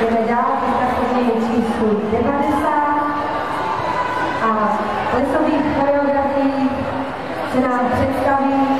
Jdeme dál k takovému číslu 90 a lesových choreografií se nám představí